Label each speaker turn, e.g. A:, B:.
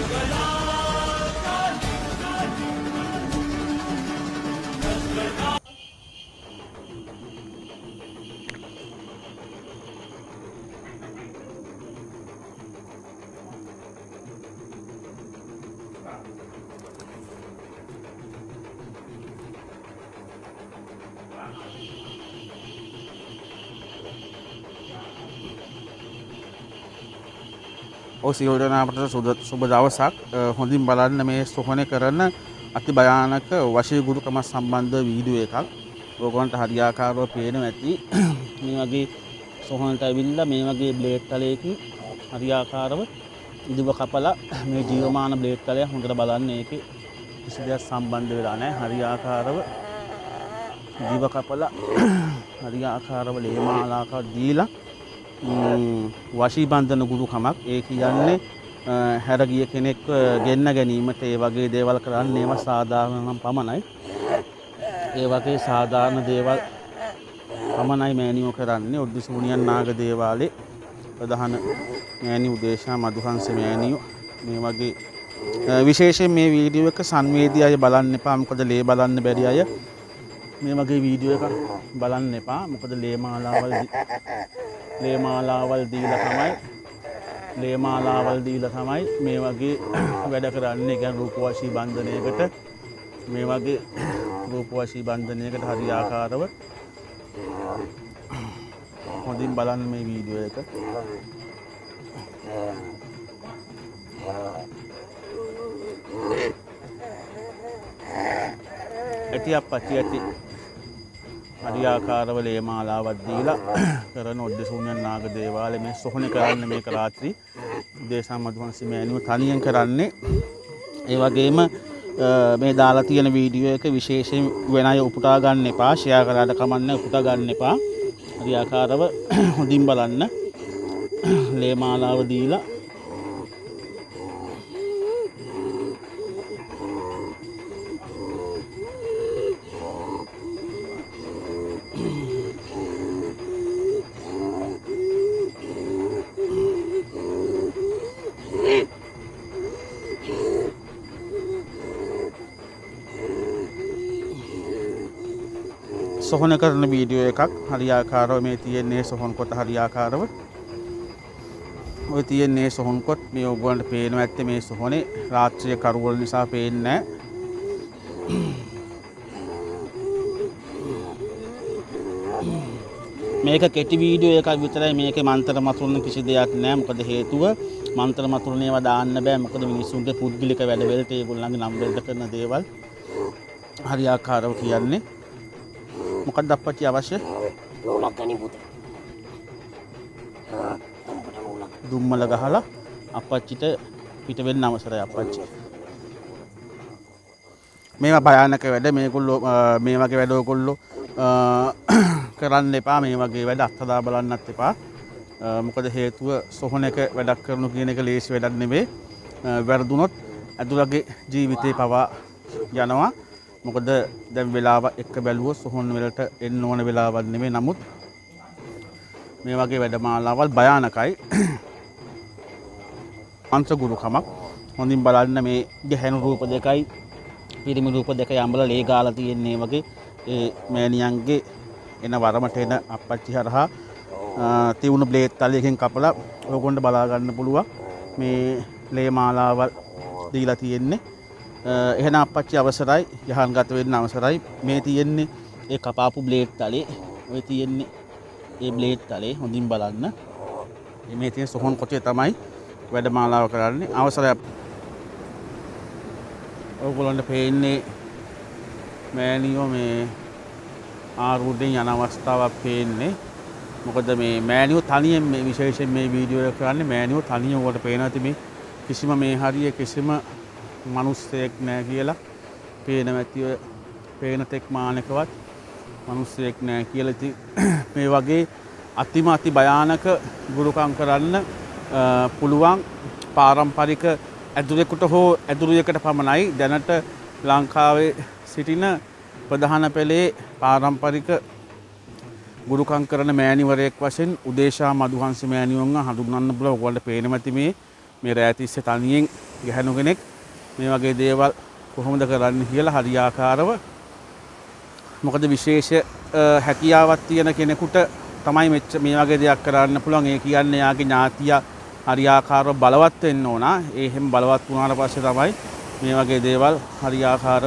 A: Google ඔ සියෝජනාපට සුබ දවසක්. හොඳින් බලන්න මේ සොහොන කරන්න අති භයානක වශය ගුරුකම සම්බන්ධ වීඩුව එකක්. ඕකොන්ට හරියාකාරව පේන ඇති. මේ වගේ සොහොනට ඇවිල්ල මේ වගේ බ්ලේට් තලයකින් හරියාකාරව ඉදිව කපලා මේ ජීවමාන බ්ලේට් තලය හොඳට බලන්න ඒක කිසි දෙයක් සම්බන්ධ වෙලා නෑ හරියාකාරව ජීව කපල හරියාකාරව ලේමාලාකා දීලා වශී බන්ධන ගුරුකමක්. ඒ කියන්නේ හැරගිය කෙනෙක් ගෙන්න්න ගැනීමට ඒ වගේ දේවල් කරන්න ඒම සාධාරනම් පමණයි. ඒ වගේ සාධාරණ දේවල් පමණයි මෑනියෝ කරන්නේ. ඔද්දි සූනියන් නාග දේවාලේ ප්‍රධාන මෑනි උදේශා මදුහන්ස මෑනියෝ මේ වගේ විශේෂයෙන් මේ වීඩියෝ එක සංවේදී අය බලන්න එපා. මොකද ලේ බලන්න බැරි අය. මේ වගේ වීඩියෝ එක බලන්න එපා. මොකද ලේමාලාවල් ලේමාලාවල් දීල තමයි. ලේමාලාවල් දීල තමයි මේ වගේ වැඩ කරන්න. ගැන් රූපවශී බන්ධනයකට. මේ වගේ රූපවශී බන්ධනයකට හරි ආකාරව හොඳින් බලන්න මේ වීඩියෝ එක. ඇති අපච්චි ඇති. හරියාකාරව ලේමාලාවත්දීලා කරන ඔද්ද සූනයන් නාග දේවාල මේ සොහන කරන්න මේ කරාත්‍රී දේශා මදුවන්සි මෑනුව තනියෙන් කරන්නේ. ඒ වගේම මේ දාලා තියෙන වීඩියෝ එක විශේෂයෙන් වෙන අය උපුටා ගන්න එපා ෂයා කරාට කමන්න උපුටා ගන්න එපා. හරියාකාරව හොඳින් බලන්න. ලේමාලාව දීලා සොහන කරන වීඩියෝ එකක් හරියාකාරව මේ තියෙන්නේ සොහොන් කොට හරියාකාරව. ඔය තියෙන්නේ සොහොන්කොත් මේ ඔබුවන්ට පේන ඇත්ත මේ සොහොනේ රාත්‍රිය කරුවල නිසා පේන්න මේක කෙටි වීඩියෝ එකක් විතරයි. මේක මන්තර මතුරන කිසි දෙයක් නෑ මොකද හේතුව මන්තර මතුරණයව දාන්න බෑ. මොකද මිනිස්සුන්ගේ පුද්ගලික වැඩවලට ඒගොල්ලන්ගේ නම් වලට කරන දේවල් හරියාකාරව කියන්නේ. මොකක්ද අප්පච්චි අවශ්‍ය?
B: නූලක් ගනි පුත
A: දුම්මල ගහලා අපච්චිට පිට වෙන්න අවසරයි අපච්චි මේවා භයානක වැඩ මේකුල්ලෝ මේ වගේ වැඩෝකොල්ලො කරන්න එපා. මේ වගේ වැඩ අත්හදා බලන්නත් එපා. මොකද හේතුව සොහන එක වැඩක් කරනු කියන එක ලේසි වැඩක් නෙවේ වැරදුනොත් ඇතුළගේ ජීවිතය පවා යනවා. මොකද දැම් වෙලාව එක් බැලුව සොහොන් වෙලට එන්න ඕන වෙලාවත් නෙමේ නමුත් මේ වගේ වැඩමාලාවල් භයානකයි. අන්ස ගුරුකමක් හොඳින් බලන්න මේ ගැහැනු රූප දෙකයි පිරිමි රූප දෙක යම්බල ලේගාල තියෙන්නේ වගේ. ඒ මෑනියන්ගේ එන වරමට එන අපච්චි හරහා තිවුණු බ්ලේත් තලයකින් කපල ඕකොන්ට බලාගන්න පුළුවන් මේ ලේමාලාවල් දීලා තියෙන්නේ. Eh, එහෙන අපච්චි අවසරයි. යහන් ගත වෙන්න අවසරයි. මේ තියෙන්නේ ඒ කපාපු බ්ලේට් තලේ. ඔය තියෙන්නේ ඒ බ්ලේට් තලේ. හොඳින් බලන්න. මේ තිය සොහොන් කොටේ තමයි වැඩ මාලාව කරන්නේ. අවසරය ඔගොලන්ට පේන්නේ මෑනියෝ මේ ආරූඩෙන් යන අවස්ථාවක් පේන්නේ. මොකද මේ මෑනියෝ තනියෙන් මේ විශේෂයෙන් මේ වීඩියෝ කරන්නේ. මෑනියෝ තනියෝකට පේන ඇති මේ කිසිම මේ හරිය කිසිම මනුස්සයෙක් නෑ කියලා. පේන ඇතිව පේන තෙක් මානකවත් මනුස්සයෙක් නෑ කියලති මේ වගේ අතිම අති භයානක ගුරුකං කරන්න පුළුවන් පාරම්පරික ඇදුරෙකුට හෝ ඇදුරියකට පමණයි දැනට ලංකාවේ සිටින ප්‍රධාන පෙළේ පාරම්පරික ගුරුකං කරන මෑනිවරයෙක් වශයෙන් උදේශා මදුහන්ස මෑනියෝන්ග හඳුන්න්න පුල ඔවලට පේනමැති මේ මේ රෑතිස්සේ තනියෙන් ගැහැනු කෙනෙක්. මේ වගේ දේවල් කොහොමද කරන්න කියලා හරියාකාරව මොකද විශේෂ හැකියාවත් තියෙන කෙනෙකුට තමයි මෙච්ච මේ වගේ දෙයක් කරන්න පුළුවන්. ඒ කියන්න යාගේ ඥාතිය හරියාකාරව බලවත් වෙන්න ඕන. ඒහෙම බලවත් වුණාට පස්සේ තමයි මේ වගේ දේවල් හරියාකාර